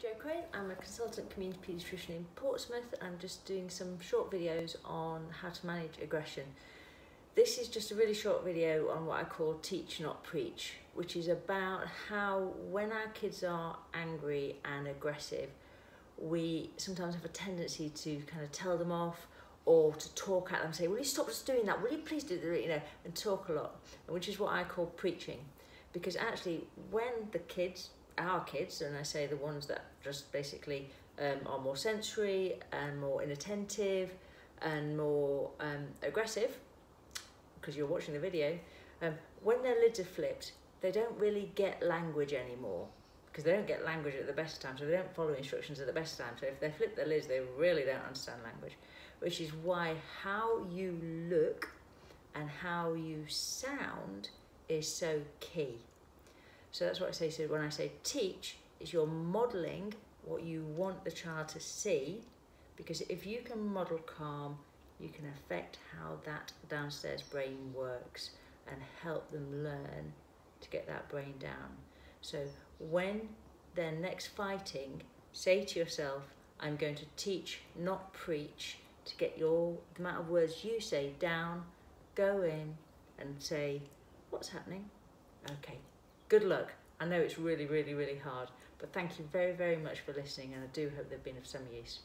Jo Crane. I'm a consultant community paediatrician in Portsmouth. I'm just doing some short videos on how to manage aggression. This is just a really short video on what I call teach not preach, which is about how when our kids are angry and aggressive, we sometimes have a tendency to kind of tell them off or to talk at them, say, will you stop just doing that? Will you please do that? You know, and talk a lot, which is what I call preaching. Because actually, when the kids our kids, and I say the ones that just basically um, are more sensory and more inattentive and more um, aggressive, because you're watching the video, um, when their lids are flipped, they don't really get language anymore because they don't get language at the best time, so they don't follow instructions at the best time. So if they flip their lids, they really don't understand language, which is why how you look and how you sound is so key. So that's what I say. So when I say teach, is you're modelling what you want the child to see, because if you can model calm, you can affect how that downstairs brain works and help them learn to get that brain down. So when they're next fighting, say to yourself, I'm going to teach, not preach, to get your the amount of words you say down, go in and say, what's happening? Okay, good luck. I know it's really, really, really hard, but thank you very, very much for listening, and I do hope they've been of some use.